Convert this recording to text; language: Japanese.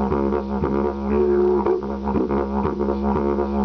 なななな。